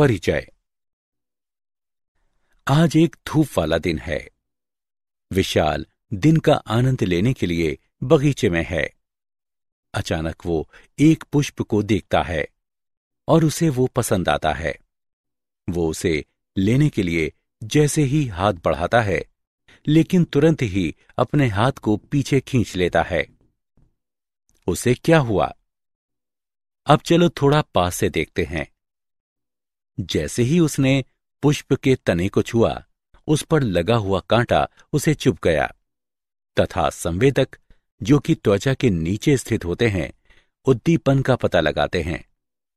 परिचय। आज एक धूप वाला दिन है। विशाल दिन का आनंद लेने के लिए बगीचे में है। अचानक वो एक पुष्प को देखता है और उसे वो पसंद आता है। वो उसे लेने के लिए जैसे ही हाथ बढ़ाता है, लेकिन तुरंत ही अपने हाथ को पीछे खींच लेता है। उसे क्या हुआ? अब चलो थोड़ा पास से देखते हैं। जैसे ही उसने पुष्प के तने को छुआ, उस पर लगा हुआ कांटा उसे चुप गया। तथा संवेदक, जो कि त्वचा के नीचे स्थित होते हैं, उद्दीपन का पता लगाते हैं,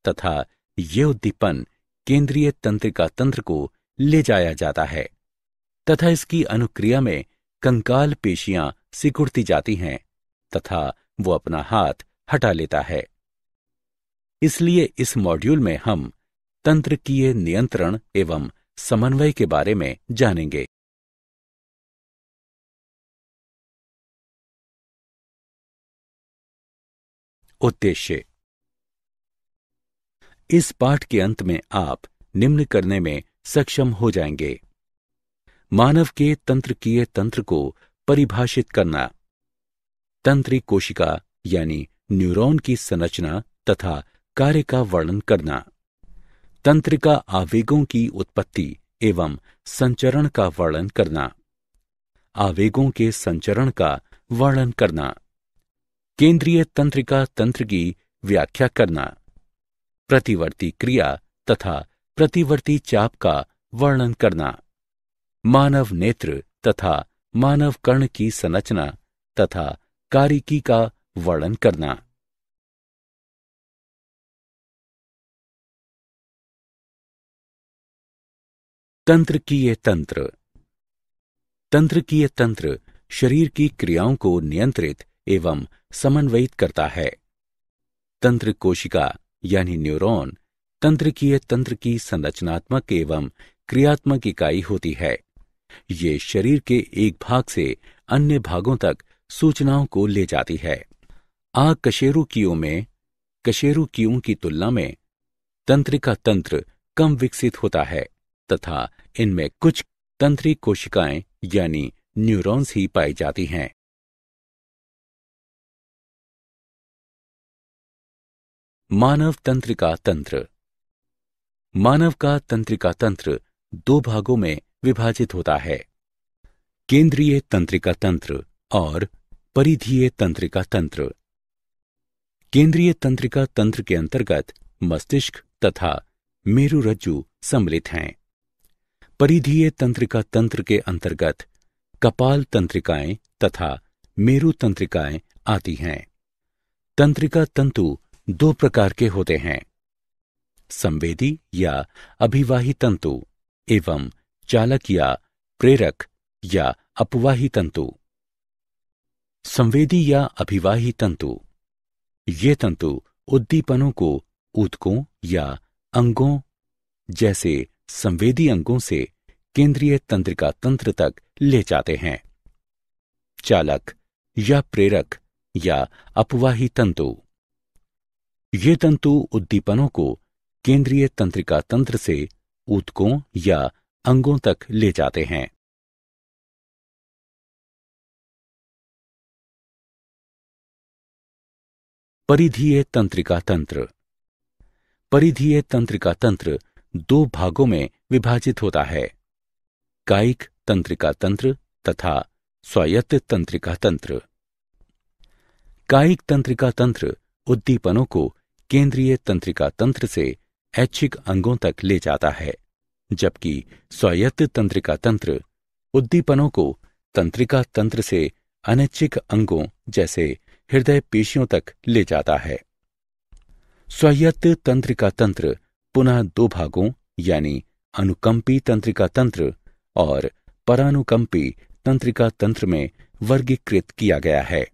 तथा ये उद्दीपन केंद्रीय तंत्रिका तंत्र को ले जाया जाता है, तथा इसकी अनुक्रिया में कंकाल पेशियाँ सिकुड़ती जाती हैं, तथा वो अपना हाथ हटा लेता है। इसलिए इस मॉड्यूल में हम तंत्रकीय नियंत्रण एवं समन्वय के बारे में जानेंगे। उद्देश्य। इस पाठ के अंत में आप निम्न करने में सक्षम हो जाएँगे। मानव के तंत्रकीय तंत्र को परिभाषित करना। तंत्रिक कोशिका यानी न्यूरॉन की संरचना तथा कार्य का वर्णन करना। तंत्रिका आवेगों की उत्पत्ति एवं संचरण का वर्णन करना। आवेगों के संचरण का वर्णन करना। केंद्रीय तंत्रिका तंत्र की व्याख्या करना। प्रतिवर्ती क्रिया तथा प्रतिवर्ती चाप का वर्णन करना। मानव नेत्र तथा मानव कर्ण की संरचना तथा कारिकी का वर्णन करना। तंत्रकीय तंत्र तंत्रकीय तंत्र शरीर की क्रियाओं को नियंत्रित एवं समन्वयित करता है। तंत्र कोशिका यानी न्यूरॉन तंत्रकीय तंत्र की संरचनात्मक एवं क्रियात्मक इकाई होती है। ये शरीर के एक भाग से अन्य भागों तक सूचनाओं को ले जाती है। आ कशेरुकियों में, कशेरुकियों की तुलना में तंत्रिका तंत्र कम विकसित होता है। तथा इनमें कुछ तंत्री कोशिकाएँ, यानी न्यूरॉन्स ही पाई जाती हैं। मानव तंत्रिका तंत्र। मानव का तंत्रिका तंत्र दो भागों में विभाजित होता है। केंद्रीय तंत्रिका तंत्र और परिधीय तंत्रिका तंत्र। केंद्रीय तंत्रिका तंत्र के अंतर्गत मस्तिष्क तथा मेरुरज्जु सम्मिलित हैं। परिधीय तंत्रिका तंत्र के अंतर्गत कपाल तंत्रिकाएँ तथा मेरु तंत्रिकाएँ आती हैं। तंत्रिका तंतु दो प्रकार के होते हैं। संवेदी या अभिवाही तंतु एवं चालक या प्रेरक या अपवाही तंतु। संवेदी या अभिवाही तंतु ये तंतु उद्दीपनों को, ऊतकों या अंगों जैसे संवेदी अंगों से केंद्रीय तंत्रिका तंत्र तक ले जाते हैं। चालक या प्रेरक या अपवाही तंतु। ये तंतु उद्दीपनों को केंद्रीय तंत्रिका तंत्र से ऊतकों या अंगों तक ले जाते हैं। परिधीय तंत्रिका तंत्र। परिधीय तंत्रिका तंत्र दो भागों में विभाजित होता है। कायिक तंत्रिका तंत्र तथा स्वायत्त तंत्रिका तंत्र। कायिक तंत्रिका तंत्र उद्दीपनों को केंद्रीय तंत्रिका तंत्र से ऐच्छिक अंगों तक ले जाता है, जबकि स्वायत्त तंत्रिका तंत्र उद्दीपनों को तंत्रिका तंत्र से अनैच्छिक अंगों जैसे हृदय पेशियों तक ले जाता है। स्वायत्त तंत्रिका तंत्र पुनः दो भागों, यानी अनुकंपी तंत्रिका तंत्र और परानुकंपी तंत्रिका तंत्र में वर्गीकृत किया गया है।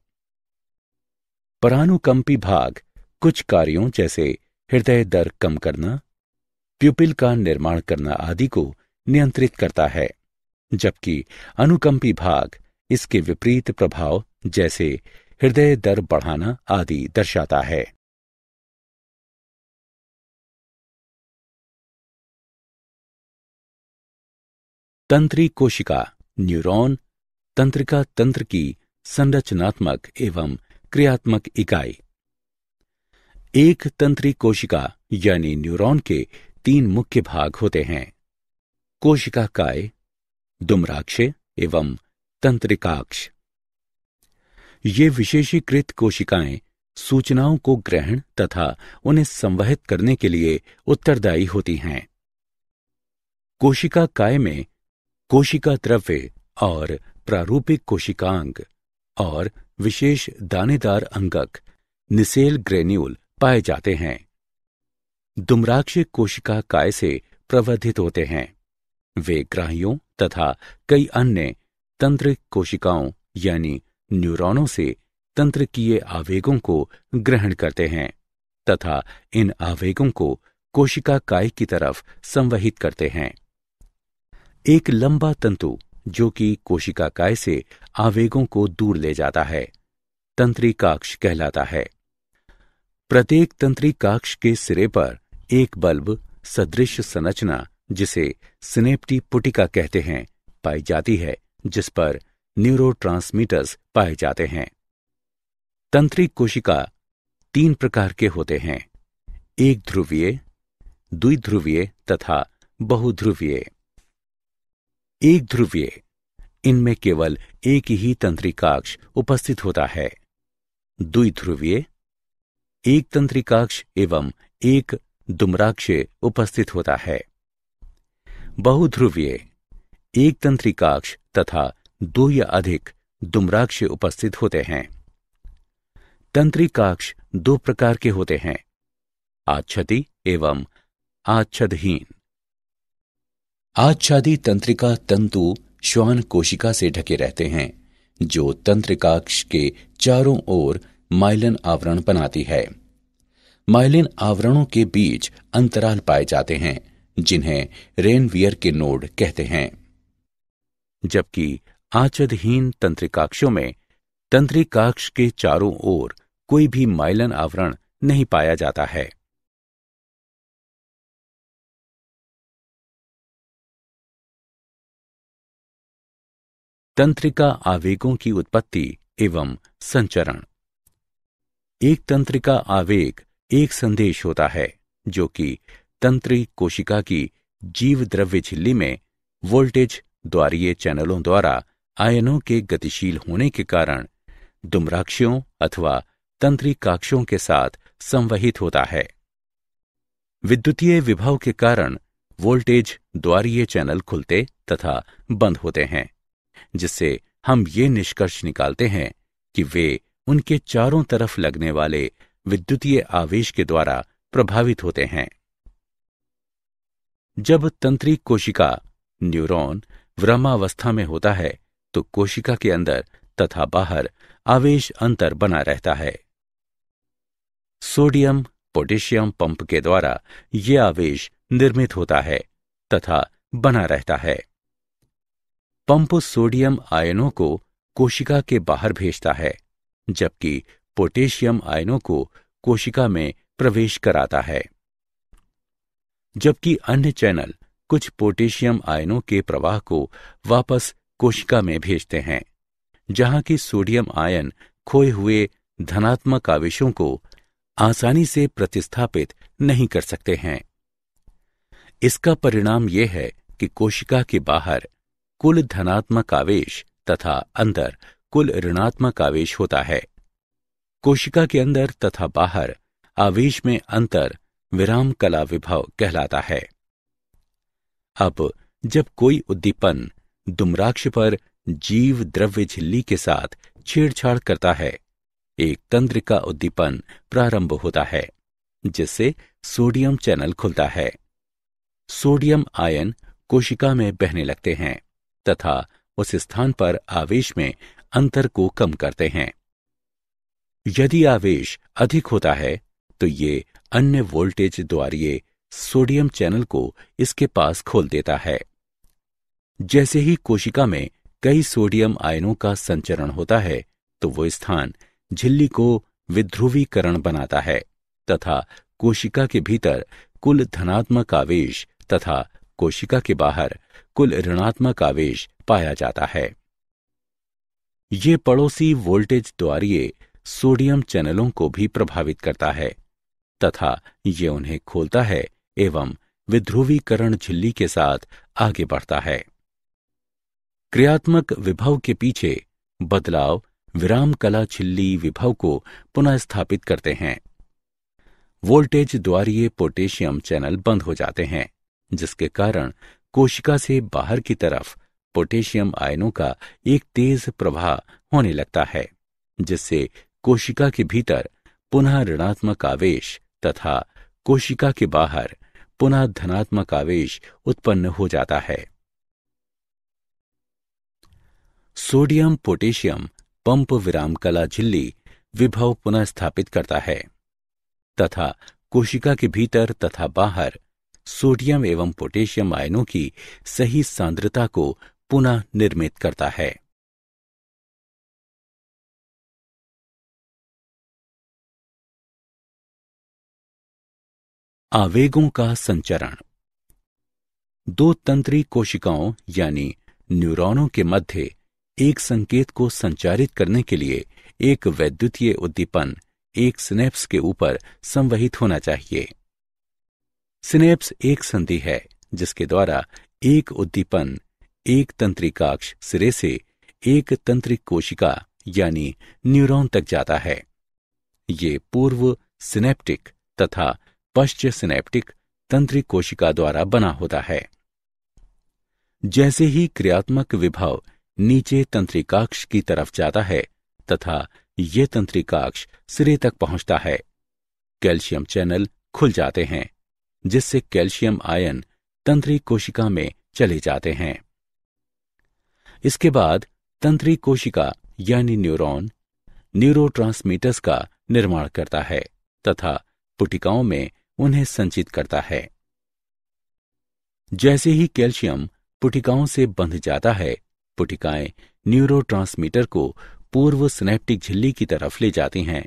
परानुकंपी भाग कुछ कार्यों जैसे हृदय दर कम करना, प्यूपिल का निर्माण करना आदि को नियंत्रित करता है, जबकि अनुकंपी भाग इसके विपरीत प्रभाव जैसे हृदय दर बढ़ाना आदि दर्शाता है। तंत्री कोशिका, न्यूरॉन, तंत्रिका तंत्र की संरचनात्मक एवं क्रियात्मक इकाई। एक तंत्री कोशिका, यानी न्यूरॉन के तीन मुख्य भाग होते हैं। कोशिका काय, दुम्राक्ष एवं तंत्रिकाक्ष। ये विशेषीकृत कोशिकाएँ सूचनाओं को ग्रहण तथा उन्हें संवहित करने के लिए उत्तरदायी होती हैं। कोशिका काय में कोशिका द्रव्य और प्रारूपिक कोशिकांग और विशेष दानेदार अंगक, निसेल ग्रेन्यूल पाए जाते हैं। दुम्राक्ष कोशिका काय से प्रवर्धित होते हैं। वे ग्राहियों तथा कई अन्य तंत्र कोशिकाओं यानी न्यूरॉनों से तंत्रकीय आवेगों को ग्रहण करते हैं तथा इन आवेगों को कोशिका काय की तरफ़ संवहित करते हैं। एक लंबा तंतु, जो कि कोशिका काय से आवेगों को दूर ले जाता है, तंत्रिकाक्ष कहलाता है। प्रत्येक तंत्रिकाक्ष के सिरे पर एक बल्ब, सदृश संरचना, जिसे स्नेप्टी पुटिका कहते हैं, पाई जाती है, जिस पर न्यूरोट्रांसमीटर्स पाए जाते हैं। तंत्रिक कोशिका तीन प्रकार के होते हैं, एक ध्रुवीय, द्विध्रुवीय तथा बहुध्रुवीय। एक ध्रुवीय इनमें केवल एक ही तंत्रिकाक्ष उपस्थित होता है। द्विध्रुवीय एक तंत्रिकाक्ष एवं एक दुमराक्ष उपस्थित होता है। बहुध्रुवीय एक तंत्रिकाक्ष तथा दो या अधिक दुमराक्ष उपस्थित होते हैं। तंत्रिकाक्ष दो प्रकार के होते हैं, आच्छति एवं आच्छदहीन। आच्छादी तंत्रिका तंतु श्वान कोशिका से ढके रहते हैं, जो तंत्रिकाक्ष के चारों ओर माइलन आवरण बनाती है। माइलिन आवरणों के बीच अंतराल पाए जाते हैं, जिन्हें रेनवियर के नोड कहते हैं। जबकि आचदहीन तंत्रिकाक्षों में तंत्रिकाक्ष के चारों ओर कोई भी माइलन आवरण नहीं पाया जाता है। तंत्रिका आवेगों की उत्पत्ति एवं संचरण। एक तंत्रिका आवेग एक संदेश होता है, जो कि तंत्री कोशिका की जीव द्रव्य झिल्ली में वोल्टेज द्वारीय चैनलों द्वारा आयनों के गतिशील होने के कारण दुम्राक्षों अथवा तंत्रिकाक्षों के साथ संवहित होता है। विद्युतीय विभव के कारण वोल्टेज द्वारीय चैनल खुलते तथा बंद होते हैं। जिससे हम ये निष्कर्ष निकालते हैं कि वे उनके चारों तरफ़ लगने वाले विद्युतीय आवेश के द्वारा प्रभावित होते हैं। जब तंत्री कोशिका, न्यूरॉन व्रमावस्था में होता है तो कोशिका के अंदर तथा बाहर आवेश अंतर बना रहता है। सोडियम, पोटेशियम पंप के द्वारा यह आवेश निर्मित होता है तथा बना रहता है। पंप सोडियम आयनों को कोशिका के बाहर भेजता है, जबकि पोटेशियम आयनों को कोशिका में प्रवेश कराता है। जबकि अन्य चैनल कुछ पोटेशियम आयनों के प्रवाह को वापस कोशिका में भेजते हैं, जहाँ की सोडियम आयन खोए हुए धनात्मक आवेशों को आसानी से प्रतिस्थापित नहीं कर सकते हैं। इसका परिणाम यह है कि कोशिका के बाहर कुल धनात्मक आवेश तथा अंदर कुल ऋणात्मक आवेश होता है। कोशिका के अंदर तथा बाहर आवेश में अंतर विराम कला विभव कहलाता है। अब जब कोई उद्दीपन दुम्राक्ष पर जीव द्रव्य झिल्ली के साथ छेड़छाड़ करता है, एक तंत्र का उद्दीपन प्रारंभ होता है, जिससे सोडियम चैनल खुलता है। सोडियम आयन कोशिका में बहने लगते हैं। तथा उस स्थान पर आवेश में अंतर को कम करते हैं। यदि आवेश अधिक होता है तो ये अन्य वोल्टेज द्वारिये सोडियम चैनल को इसके पास खोल देता है। जैसे ही कोशिका में कई सोडियम आयनों का संचरण होता है तो वो स्थान झिल्ली को विध्रुवीकरण बनाता है तथा कोशिका के भीतर कुल धनात्मक आवेश तथा कोशिका के बाहर कुल ऋणात्मक आवेश पाया जाता है। ये पड़ोसी वोल्टेज द्वारीय सोडियम चैनलों को भी प्रभावित करता है, तथा ये उन्हें खोलता है एवं विध्रुवीकरण झिल्ली के साथ आगे बढ़ता है। क्रियात्मक विभव के पीछे बदलाव विराम कला झिल्ली विभव को पुनः स्थापित करते हैं। वोल्टेज द्वारीय पोटेशियम चैनल बंद हो जाते हैं, जिसके कारण कोशिका से बाहर की तरफ़ पोटेशियम आयनों का एक तेज प्रवाह होने लगता है, जिससे कोशिका के भीतर पुनः ऋणात्मक आवेश तथा कोशिका के बाहर पुनः धनात्मक आवेश उत्पन्न हो जाता है। सोडियम पोटेशियम पंप विराम कला झिल्ली विभव पुनः स्थापित करता है, तथा कोशिका के भीतर तथा बाहर सोडियम एवं पोटेशियम आयनों की सही सांद्रता को पुनः निर्मित करता है। आवेगों का संचरण। दो तंत्री कोशिकाओं यानी न्यूरॉनों के मध्य एक संकेत को संचारित करने के लिए एक वैद्युतीय उद्दीपन, एक स्नेप्स के ऊपर संवहित होना चाहिए। स्नेप्स एक संधि है, जिसके द्वारा एक उद्दीपन, एक तंत्रिकाक्ष सिरे से एक तंत्रिक कोशिका, यानी न्यूरॉन तक जाता है। ये पूर्व सिनेप्टिक तथा पश्च सिनेप्टिक तंत्रिक कोशिका द्वारा बना होता है। जैसे ही क्रियात्मक विभव नीचे तंत्रिकाक्ष की तरफ़ जाता है, तथा ये तंत्रिकाक्ष सिरे तक पहुँचता है, कैल्शियम चैनल खुल जाते हैं। जिससे कैल्शियम आयन तंत्री कोशिका में चले जाते हैं। इसके बाद तंत्री कोशिका यानी न्यूरॉन न्यूरोट्रांसमीटर्स का निर्माण करता है तथा पुटिकाओं में उन्हें संचित करता है। जैसे ही कैल्शियम पुटिकाओं से बंध जाता है, पुटिकाएँ न्यूरोट्रांसमीटर को पूर्व स्नैप्टिक झिल्ली की तरफ़ ले जाती हैं।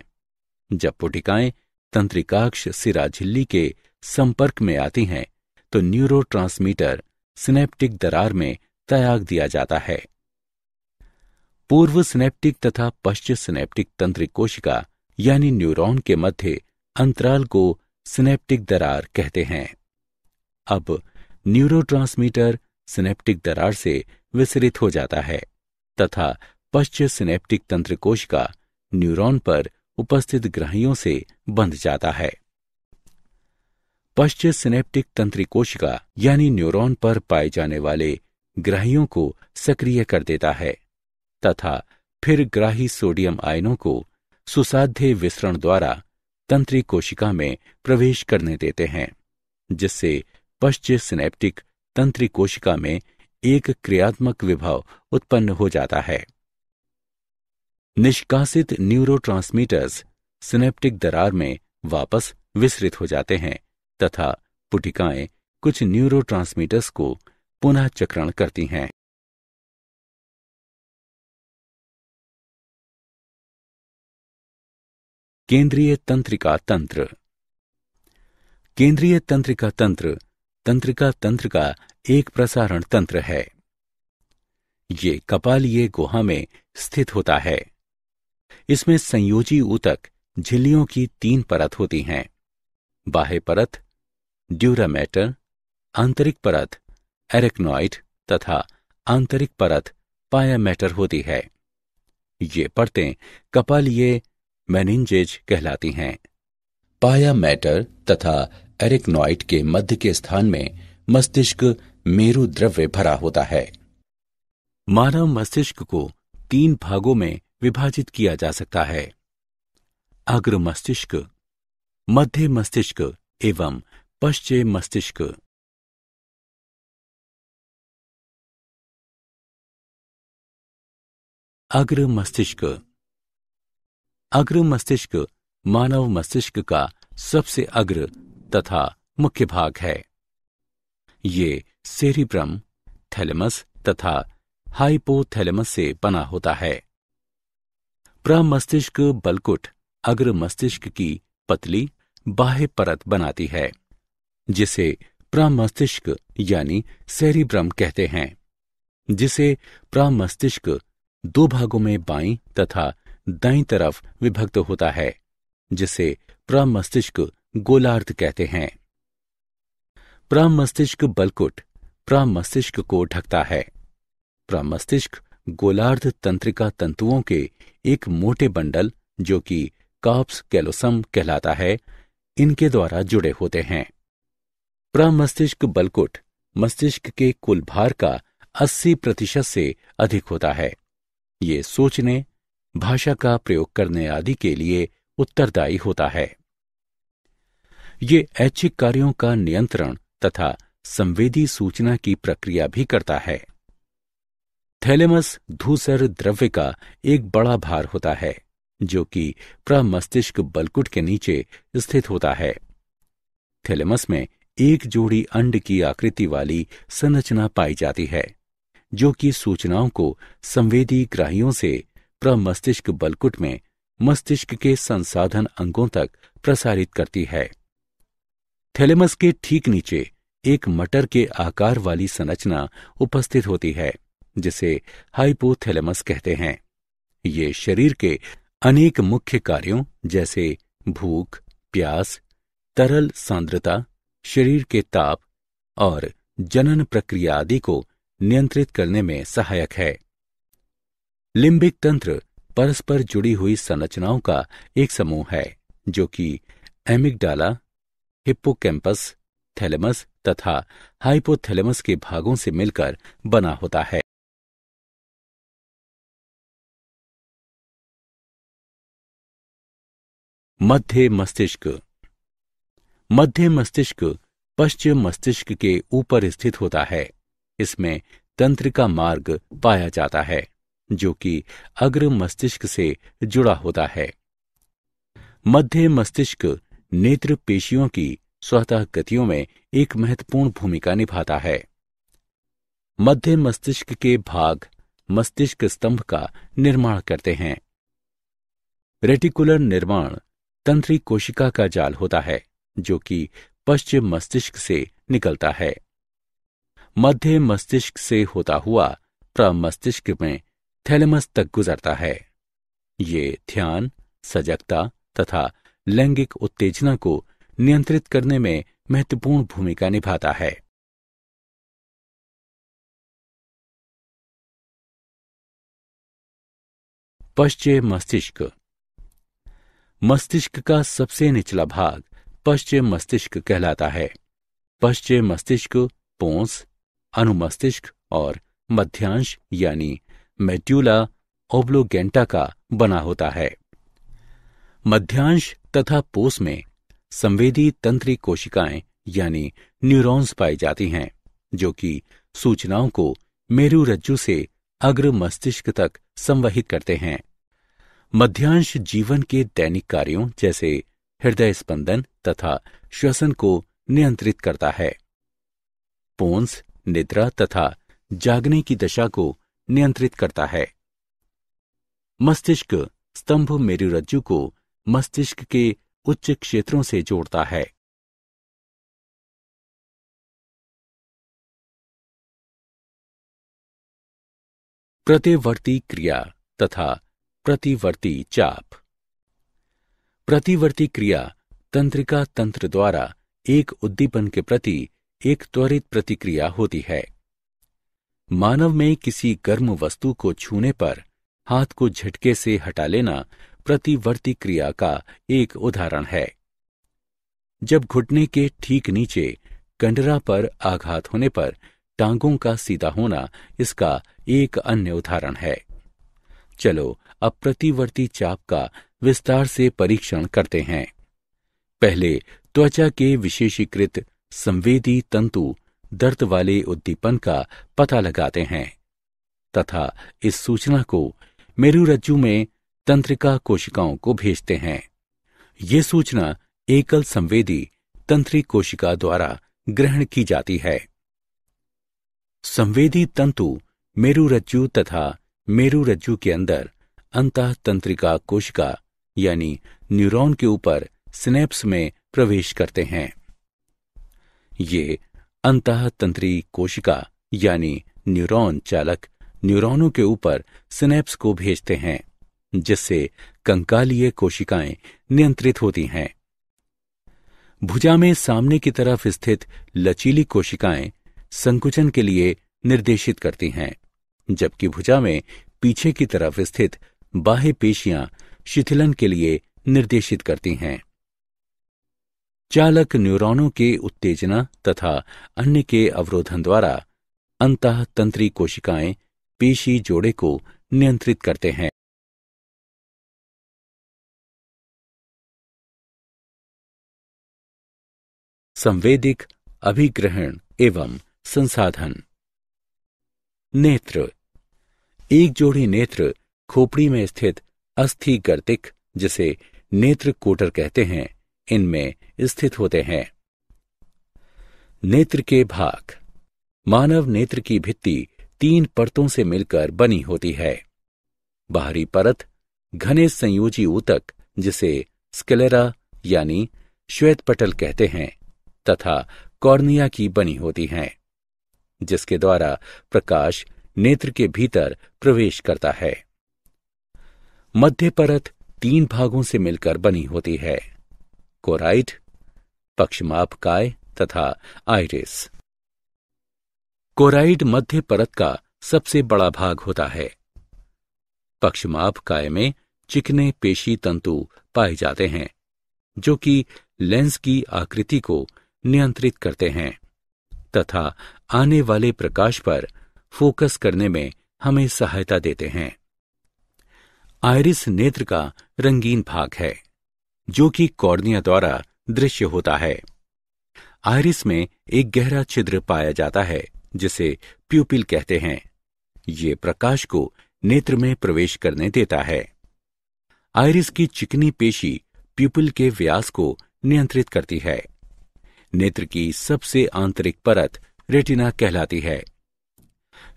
जब पुटिकाएँ तंत्रिकाक्ष सिरा झिल्ली के संपर्क में आती हैं तो न्यूरोट्रांसमीटर सिनेप्टिक दरार में त्याग दिया जाता है। पूर्व स्नेप्टिक तथा पश्चिम स्नेप्टिक तंत्रिक कोशिका, यानी न्यूरॉन के मध्य अंतराल को सिनेप्टिक दरार कहते हैं। अब न्यूरोट्रांसमीटर सिनेप्टिक दरार से विसरित हो जाता है, तथा पश्चिम सिनेप्टिक तंत्र कोशिका न्यूरॉन पर उपस्थित ग्रहियों से बंध जाता है। पश्चिम सिनेप्टिक तंत्री कोशिका यानी न्यूरॉन पर पाए जाने वाले ग्राहियों को सक्रिय कर देता है, तथा फिर ग्राही सोडियम आयनों को सुसाध्य विसरण द्वारा तंत्री कोशिका में प्रवेश करने देते हैं, जिससे पश्चिम सिनेप्टिक तंत्री कोशिका में एक क्रियात्मक विभव उत्पन्न हो जाता है। निष्कासित न्यूरोट्रांसमीटर्स सिनेप्टिक दरार में वापस विसरित हो जाते हैं तथा पुटिकाएँ कुछ न्यूरोट्रांसमीटर्स को पुनः चक्रण करती हैं। केंद्रीय तंत्रिका तंत्र। केंद्रीय तंत्रिका तंत्र तंत्रिका तंत्र का एक प्रसारण तंत्र है। ये कपालीय गुहा में स्थित होता है। इसमें संयोजी ऊतक झिल्लियों की तीन परत होती हैं। बाह्य परत ड्यूरामेटर आंतरिक परत, एरेक्नॉइड तथा आंतरिक परत पायामेटर होती है। ये परतें कपालीय मैनिंजेज कहलाती हैं। पायामेटर तथा एरिकनॉइड के मध्य के स्थान में मस्तिष्क मेरु द्रव्य भरा होता है। मानव मस्तिष्क को तीन भागों में विभाजित किया जा सकता है। अग्र मस्तिष्क मध्य मस्तिष्क एवं पश्चिम मस्तिष्क। अग्र मस्तिष्क। अग्र मस्तिष्क मानव मस्तिष्क का सबसे अग्र तथा मुख्य भाग है। ये सेरिब्रम, थैलेमस तथा हाइपोथैलेमस से बना होता है। प्रमस्तिष्क बलकुट अग्र मस्तिष्क की पतली बाह्य परत बनाती है, जिसे प्रामस्तिष्क यानी सेरिब्रम कहते हैं, जिसे प्रामस्तिष्क दो भागों में बाई तथा दाईं तरफ़ विभक्त होता है, जिसे प्रमस्तिष्क गोलार्ध कहते हैं। प्रमस्तिष्क बलकुट प्रमस्तिष्क को ढकता है। प्रमस्तिष्क गोलार्ध तंत्रिका तंतुओं के एक मोटे बंडल, जो कि काप्स कैलोसम कहलाता है, इनके द्वारा जुड़े होते हैं। प्रमस्तिष्क बलकुट, मस्तिष्क के कुल भार का 80 प्रतिशत से अधिक होता है। ये सोचने, भाषा का प्रयोग करने आदि के लिए उत्तरदायी होता है। ये ऐच्छिक कार्यों का नियंत्रण तथा संवेदी सूचना की प्रक्रिया भी करता है। थैलेमस धूसर द्रव्य का एक बड़ा भार होता है। जो कि प्रमस्तिष्क बलकुट के नीचे स्थित होता है। थैलेमस में एक जोड़ी अंड की आकृति वाली संरचना पाई जाती है, जो कि सूचनाओं को संवेदी ग्राहियों से प्रमस्तिष्क बलकुट में मस्तिष्क के संसाधन अंगों तक प्रसारित करती है। थैलेमस के ठीक नीचे एक मटर के आकार वाली संरचना उपस्थित होती है, जिसे हाइपोथैलेमस कहते हैं। ये शरीर के अनेक मुख्य कार्यों जैसे भूख, प्यास, तरल सांद्रता, शरीर के ताप और जनन प्रक्रिया आदि को नियंत्रित करने में सहायक है। लिम्बिक तंत्र परस्पर जुड़ी हुई संरचनाओं का एक समूह है, जो कि एमिगडाला, हिप्पोकैम्पस, थैलेमस तथा हाइपोथैलेमस के भागों से मिलकर बना होता है। मध्य मस्तिष्क। मध्य मस्तिष्क पश्चिम मस्तिष्क के ऊपर स्थित होता है। इसमें तंत्र का मार्ग पाया जाता है, जो कि अग्र मस्तिष्क से जुड़ा होता है। मध्य मस्तिष्क नेत्र पेशियों की स्वतः गतियों में एक महत्वपूर्ण भूमिका निभाता है। मध्य मस्तिष्क के भाग मस्तिष्क स्तंभ का निर्माण करते हैं। रेटिकुलर निर्माण तंत्री कोशिका का जाल होता है, जो कि पश्चिम मस्तिष्क से निकलता है। मध्य मस्तिष्क से होता हुआ प्रमस्तिष्क में थैलेमस तक गुजरता है। ये ध्यान, सजगता तथा लैंगिक उत्तेजना को नियंत्रित करने में महत्वपूर्ण भूमिका निभाता है। पश्चिम मस्तिष्क मस्तिष्क का सबसे निचला भाग पश्चिम मस्तिष्क कहलाता है। पश्चिम मस्तिष्क पोंस, अनुमस्तिष्क और मध्यांश यानी मेट्यूला ओब्लोगेंटा का बना होता है। मध्यांश तथा पोस में संवेदी तंत्री कोशिकाएँ यानी न्यूरॉन्स पाई जाती हैं, जो कि सूचनाओं को मेरु रज्जु से अग्र मस्तिष्क तक संवहित करते हैं। मध्यांश जीवन के दैनिक कार्यों जैसे हृदय स्पंदन तथा श्वसन को नियंत्रित करता है। पोन्स निद्रा तथा जागने की दशा को नियंत्रित करता है। मस्तिष्क स्तंभ मेरुरज्जु को मस्तिष्क के उच्च क्षेत्रों से जोड़ता है। प्रतिवर्ती क्रिया तथा प्रतिवर्ती चाप। प्रतिवर्ती क्रिया तंत्रिका तंत्र द्वारा एक उद्दीपन के प्रति एक त्वरित प्रतिक्रिया होती है। मानव में किसी गर्म वस्तु को छूने पर हाथ को झटके से हटा लेना प्रतिवर्ती क्रिया का एक उदाहरण है। जब घुटने के ठीक नीचे कंडरा पर आघात होने पर टांगों का सीधा होना इसका एक अन्य उदाहरण है। चलो, अब प्रतिवर्ती चाप का विस्तार से परीक्षण करते हैं। पहले, त्वचा के विशेषीकृत संवेदी तंतु दर्द वाले उद्दीपन का पता लगाते हैं, तथा इस सूचना को मेरुरज्जु में तंत्रिका कोशिकाओं को भेजते हैं। ये सूचना एकल संवेदी तंत्री कोशिका द्वारा ग्रहण की जाती है। संवेदी तंतु मेरुरज्जु तथा मेरुरज्जु के अंदर अंत तंत्रिका कोशिका, यानी न्यूरॉन के ऊपर स्नेप्स में प्रवेश करते हैं। ये अंतः तंत्री कोशिका, यानी न्यूरॉन चालक, न्यूरॉनों के ऊपर स्नेप्स को भेजते हैं, जिससे कंकालीय कोशिकाएँ नियंत्रित होती हैं। भुजा में सामने की तरफ़ स्थित लचीली कोशिकाएँ संकुचन के लिए निर्देशित करती हैं। जबकि भुजा में पीछे की तरफ़ स्थित बाह्य पेशियाँ शिथिलन के लिए निर्देशित करती हैं। चालक न्यूरॉनों के उत्तेजना तथा अन्य के अवरोधन द्वारा अंत तंत्री कोशिकाएँ पेशी जोड़े को नियंत्रित करते हैं। संवेदिक अभिग्रहण एवं संसाधन। नेत्र एक जोड़ी नेत्र खोपड़ी में स्थित अस्थि गर्तिक जिसे नेत्र कोटर कहते हैं, इनमें स्थित होते हैं। नेत्र के भाग। मानव नेत्र की भित्ति तीन परतों से मिलकर बनी होती है। बाहरी परत, घने संयोजी ऊतक, जिसे स्केलेरा यानी श्वेत पटल कहते हैं, तथा कॉर्निया की बनी होती हैं, जिसके द्वारा प्रकाश नेत्र के भीतर प्रवेश करता है। मध्य परत तीन भागों से मिलकर बनी होती है। कोराइड पक्षमाप काय तथा आइरिस कोराइड मध्य परत का सबसे बड़ा भाग होता है। पक्षमाप काय में चिकने पेशी तंतु पाए जाते हैं, जो कि लेंस की आकृति को नियंत्रित करते हैं तथा आने वाले प्रकाश पर फोकस करने में हमें सहायता देते हैं। आयरिस नेत्र का रंगीन भाग है, जो कि कॉर्निया द्वारा दृश्य होता है। आयरिस में एक गहरा छिद्र पाया जाता है, जिसे प्यूपिल कहते हैं। ये प्रकाश को नेत्र में प्रवेश करने देता है। आयरिस की चिकनी पेशी प्यूपिल के व्यास को नियंत्रित करती है। नेत्र की सबसे आंतरिक परत रेटिना कहलाती है।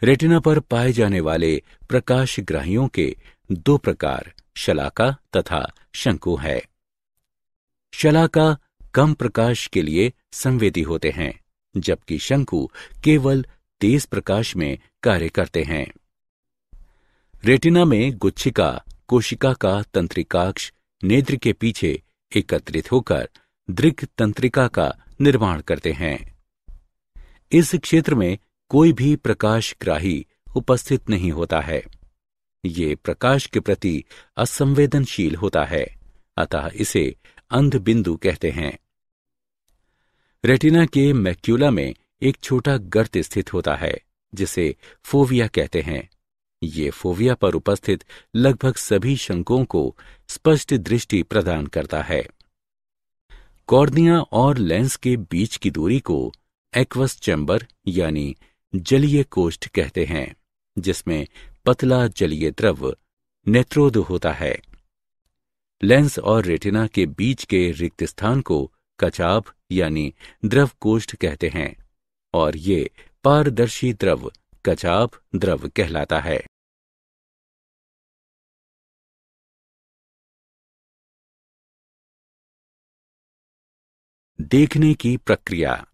रेटिना पर पाए जाने वाले प्रकाश ग्राहियों के दो प्रकार, शलाका तथा शंकु है। शलाका कम प्रकाश के लिए संवेदी होते हैं, जबकि शंकु केवल तेज प्रकाश में कार्य करते हैं। रेटिना में गुच्छिका, कोशिका का तंत्रिकाक्ष नेत्र के पीछे एकत्रित होकर दृक तंत्रिका का निर्माण करते हैं। इस क्षेत्र में कोई भी प्रकाशग्राही उपस्थित नहीं होता है। ये प्रकाश के प्रति असंवेदनशील होता है, अतः इसे अंध बिंदु कहते हैं। रेटिना के मैक्यूला में एक छोटा गर्त स्थित होता है, जिसे फोविया कहते हैं। ये फोविया पर उपस्थित लगभग सभी शंकों को स्पष्ट दृष्टि प्रदान करता है। कॉर्निया और लेंस के बीच की दूरी को एक्वस चैम्बर यानी जलीय कोष्ठ कहते हैं, जिसमें पतला जलीय द्रव नेत्रोद होता है। लेंस और रेटिना के बीच के रिक्त स्थान को कचाब यानी द्रव कोष्ठ कहते हैं, और ये पारदर्शी द्रव कचाब द्रव कहलाता है। देखने की प्रक्रिया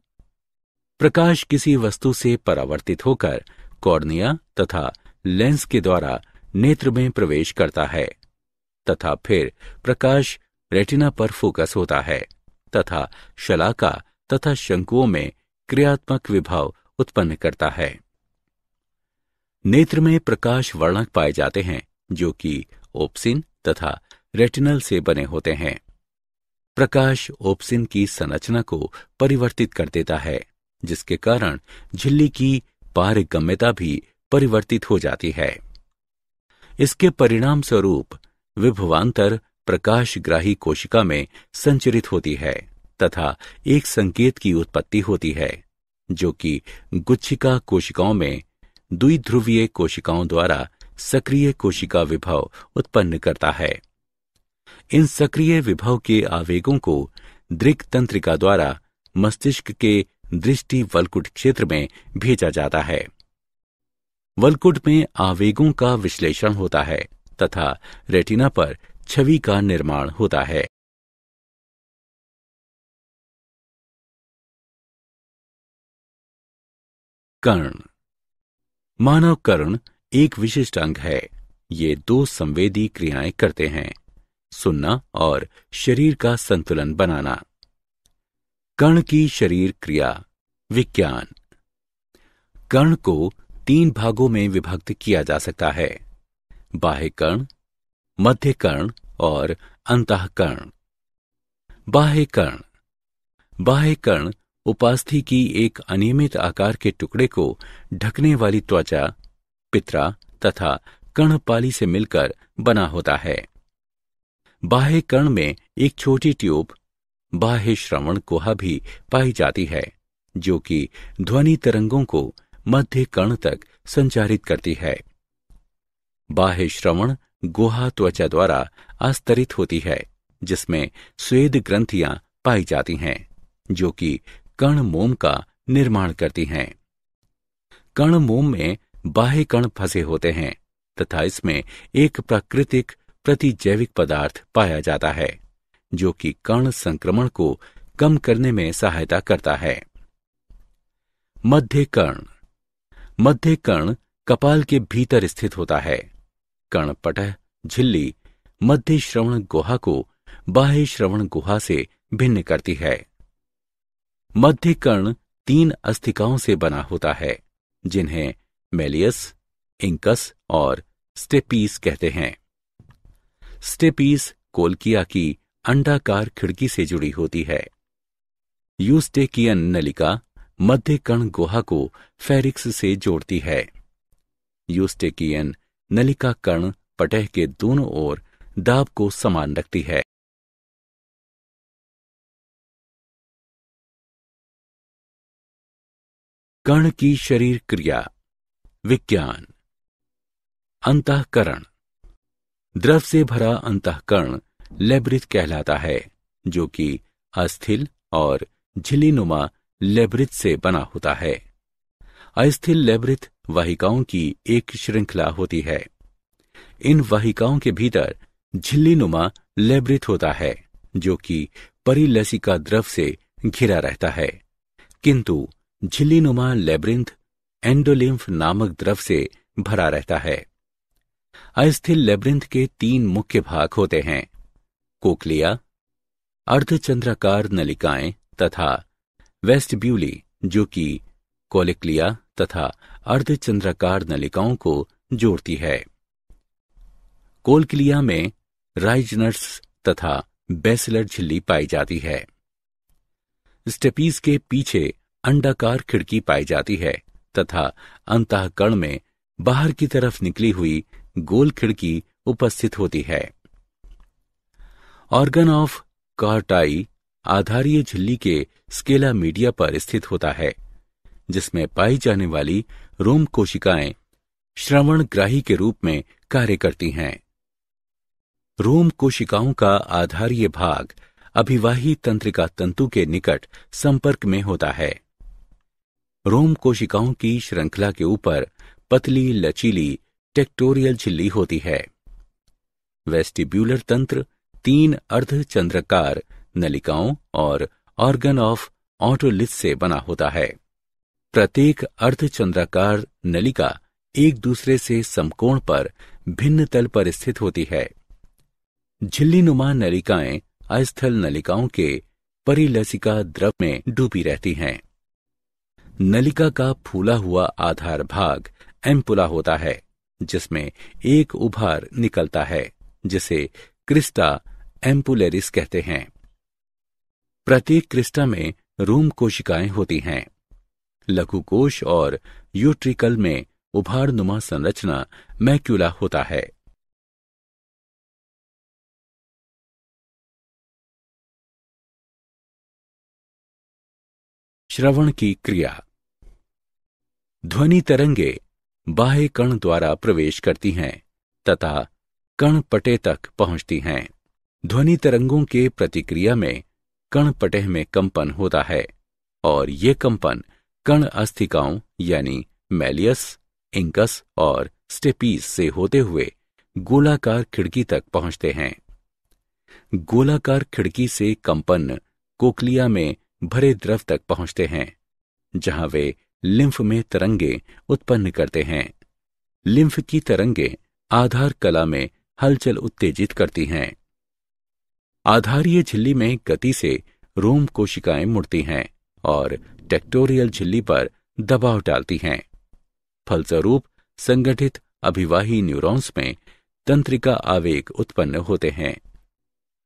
प्रकाश किसी वस्तु से परावर्तित होकर कॉर्निया तथा लेंस के द्वारा नेत्र में प्रवेश करता है, तथा फिर प्रकाश रेटिना पर फोकस होता है, तथा शलाका तथा शंकुओं में क्रियात्मक विभाव उत्पन्न करता है। नेत्र में प्रकाश वर्णक पाए जाते हैं, जो कि ओप्सिन तथा रेटिनल से बने होते हैं। प्रकाश ओप्सिन की संरचना को परिवर्तित कर देता है। जिसके कारण झिल्ली की पारगम्यता भी परिवर्तित हो जाती है। इसके परिणाम स्वरूप विभवांतर प्रकाशग्राही कोशिका में संचरित होती है तथा एक संकेत की उत्पत्ति होती है, जो कि गुच्छिका कोशिकाओं में द्विध्रुवीय कोशिकाओं द्वारा सक्रिय कोशिका विभव उत्पन्न करता है। इन सक्रिय विभव के आवेगों को दृक तंत्रिका द्वारा मस्तिष्क के दृष्टि वलकुट क्षेत्र में भेजा जाता है। वलकुट में आवेगों का विश्लेषण होता है तथा रेटिना पर छवि का निर्माण होता है। कर्ण। मानव कर्ण एक विशिष्ट अंग है। ये दो संवेदी क्रियाएँ करते हैं, सुनना और शरीर का संतुलन बनाना। कर्ण की शरीर क्रिया, विज्ञान। कर्ण को तीन भागों में विभक्त किया जा सकता है। बाह्य कर्ण मध्य कर्ण और अंतःकर्ण बाह्य कर्ण बाह्य कर्ण उपास्थि की एक अनियमित आकार के टुकड़े को ढकने वाली त्वचा, पित्रा तथा कर्णपाली से मिलकर बना होता है। बाह्य कर्ण में एक छोटी ट्यूब बाह्य श्रवण गुहा भी पाई जाती है, जो कि ध्वनि तरंगों को मध्य कर्ण तक संचारित करती है। बाह्य श्रवण गुहा त्वचा द्वारा आस्तरित होती है, जिसमें स्वेद ग्रंथियाँ पाई जाती हैं, जो कि कर्ण मोम का निर्माण करती हैं। कर्ण मोम में बाह्य कण फंसे होते हैं, तथा इसमें एक प्राकृतिक प्रतिजैविक पदार्थ पाया जाता है। जो कि कर्ण संक्रमण को कम करने में सहायता करता है। मध्य कर्ण मध्य कर्ण कपाल के भीतर स्थित होता है। कर्ण कर्णपटह झिल्ली, मध्य श्रवण गुहा को बाह्य श्रवण गुहा से भिन्न करती है। मध्य कर्ण तीन अस्थिकाओं से बना होता है, जिन्हें मेलियस, इंकस और स्टेपीस कहते हैं। स्टेपीस कोलकिया की अंडाकार खिड़की से जुड़ी होती है। यूस्टेकियन नलिका मध्य कर्ण गुहा को फेरिक्स से जोड़ती है। यूस्टेकियन नलिका कर्ण पटह के दोनों ओर दाब को समान रखती है। कर्ण की शरीर क्रिया, विज्ञान, अंतकरण। द्रव से भरा अंतकरण लेब्रिथ कहलाता है, जो कि अस्थिल और झिलीनुमा लेब्रिथ से बना होता है। अस्थिल लेब्रिथ वाहिकाओं की एक श्रृंखला होती है। इन वाहिकाओं के भीतर झिल्लीनुमा लेब्रिथ होता है, जो कि परिलसिका द्रव से घिरा रहता है। किंतु झिल्लीनुमा लेब्रिंथ एंडोलिम्फ नामक द्रव से भरा रहता है। अस्थिल लेब्रिंथ के तीन मुख्य भाग होते हैं। कोकलिया, अर्धचंद्राकार नलिकाएँ तथा वेस्टब्यूली, जो कि कोलिक्लिया तथा अर्धचंद्राकार नलिकाओं को जोड़ती है। कोलक्लिया में राइजनर्स तथा बेसलर झिल्ली पाई जाती है। स्टेपीज के पीछे अंडाकार खिड़की पाई जाती है तथा अंतकर्ण में बाहर की तरफ़ निकली हुई गोल खिड़की उपस्थित होती है। ऑर्गन ऑफ़ कार्टाई आधारीय झिल्ली के स्केला मीडिया पर स्थित होता है, जिसमें पाई जाने वाली रोम कोशिकाएँ श्रवण ग्राही के रूप में कार्य करती हैं। रोम कोशिकाओं का आधारीय भाग अभिवाही तंत्रिका तंतु के निकट संपर्क में होता है। रोम कोशिकाओं की श्रृंखला के ऊपर पतली, लचीली, टेक्टोरियल झिल्ली होती है। वेस्टिब्यूलर तंत्र तीन अर्धचंद्रकार नलिकाओं और ऑर्गन ऑफ़ ऑटोलिथ से बना होता है। प्रत्येक अर्धचंद्राकार नलिका एक दूसरे से समकोण पर भिन्न तल पर स्थित होती है। झिल्लीनुमा नलिकाएँ अस्थल नलिकाओं के परिलसिका द्रव में डूबी रहती हैं। नलिका का फूला हुआ आधार भाग एम्पुला होता है, जिसमें एक उभार निकलता है, जिसे क्रिस्टा एम्पुलेरिस कहते हैं। प्रत्येक क्रिस्टा में रूम कोशिकाएँ होती हैं। लघु कोश और यूट्रिकल में उभार नुमा संरचना मैक्यूला होता है। श्रवण की क्रिया। ध्वनि तरंगे बाह्य कण द्वारा प्रवेश करती हैं तथा कण पटे तक पहुँचती हैं। ध्वनि तरंगों के प्रतिक्रिया में कण पटह में कंपन होता है, और ये कंपन कण अस्थिकाओं, यानी मैलियस, इंकस और स्टेपीस से होते हुए गोलाकार खिड़की तक पहुँचते हैं। गोलाकार खिड़की से कंपन कोकलिया में भरे द्रव तक पहुँचते हैं, जहाँ वे लिम्फ में तरंगे उत्पन्न करते हैं। लिम्फ की तरंगे आधार कला में हलचल उत्तेजित करती हैं। आधारीय झिल्ली में गति से रोम कोशिकाएँ मुड़ती हैं और टेक्टोरियल झिल्ली पर दबाव डालती हैं। फलस्वरूप, संगठित अभिवाही न्यूरॉन्स में तंत्रिका आवेग उत्पन्न होते हैं।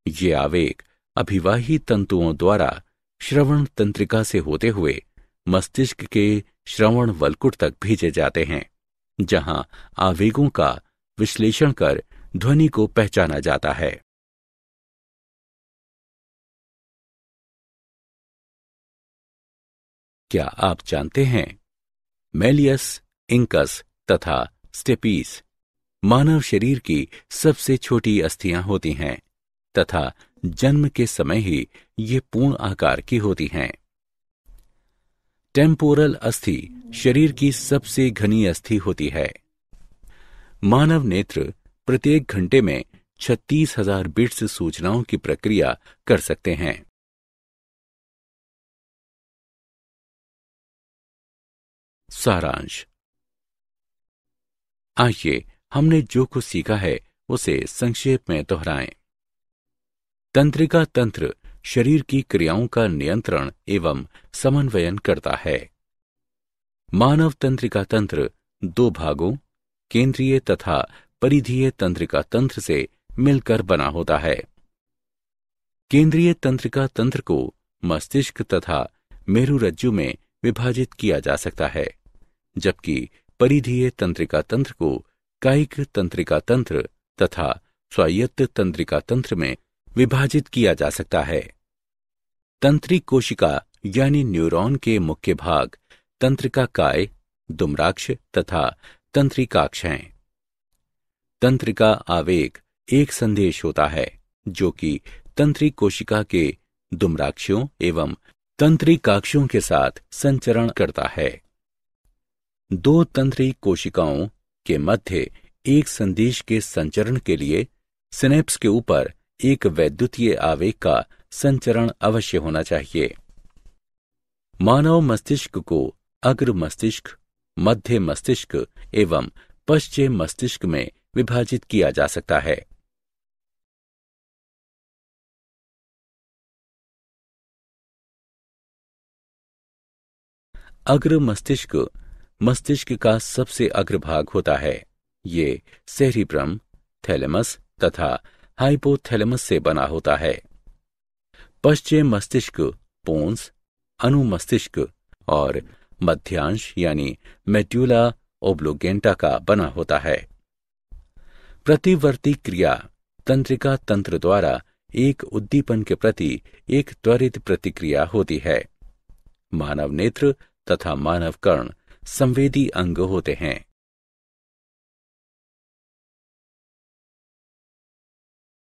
ये आवेग अभिवाही तंतुओं द्वारा श्रवण तंत्रिका से होते हुए मस्तिष्क के श्रवण वलकुट तक भेजे जाते हैं, जहाँ आवेगों का विश्लेषण कर ध्वनि को पहचाना जाता है। क्या आप जानते हैं? मेलियस, इंकस तथा स्टेपीस मानव शरीर की सबसे छोटी अस्थियाँ होती हैं, तथा जन्म के समय ही ये पूर्ण आकार की होती हैं। टेम्पोरल अस्थि शरीर की सबसे घनी अस्थि होती है। मानव नेत्र प्रत्येक घंटे में छत्तीस हज़ार बिट्स सूचनाओं की प्रक्रिया कर सकते हैं। सारांश। आइए, हमने जो कुछ सीखा है, उसे संक्षेप में दोहराएँ। तंत्रिका तंत्र, शरीर की क्रियाओं का नियंत्रण एवं समन्वयन करता है। मानव तंत्रिका तंत्र, दो भागों, केंद्रीय तथा परिधीय तंत्रिका तंत्र से मिलकर बना होता है। केंद्रीय तंत्रिका तंत्र को मस्तिष्क तथा मेरुरज्जु में विभाजित किया जा सकता है। जबकि परिधीय तंत्रिका तंत्र को कायिक तंत्रिका तंत्र तथा स्वायत्त तंत्रिका तंत्र में विभाजित किया जा सकता है। तंत्रिक कोशिका यानी न्यूरॉन के मुख्य भाग तंत्रिका काय, दुम्राक्ष तथा तंत्रिकाक्ष हैं। तंत्रिका आवेग एक संदेश होता है, जो कि तंत्रिक कोशिका के दुम्राक्षों एवं तंत्रिकाक्षों के साथ संचरण करता है। दो तंत्री कोशिकाओं के मध्य एक संदेश के संचरण के लिए सिनेप्स के ऊपर एक वैद्युतीय आवेग का संचरण अवश्य होना चाहिए। मानव मस्तिष्क को अग्र मस्तिष्क, मध्य मस्तिष्क एवं पश्चिम मस्तिष्क में विभाजित किया जा सकता है। अग्र मस्तिष्क मस्तिष्क का सबसे अग्रभाग होता है। ये सेरिब्रम, थैलेमस तथा हाइपोथैलेमस से बना होता है। पश्चिम मस्तिष्क पोन्स अनुमस्तिष्क और मध्यांश यानी मेट्यूला ओब्लोगेंटा का बना होता है। प्रतिवर्ती क्रिया, तंत्रिका तंत्र द्वारा एक उद्दीपन के प्रति एक त्वरित प्रतिक्रिया होती है। मानव नेत्र तथा मानव कर्ण संवेदी अंग होते हैं।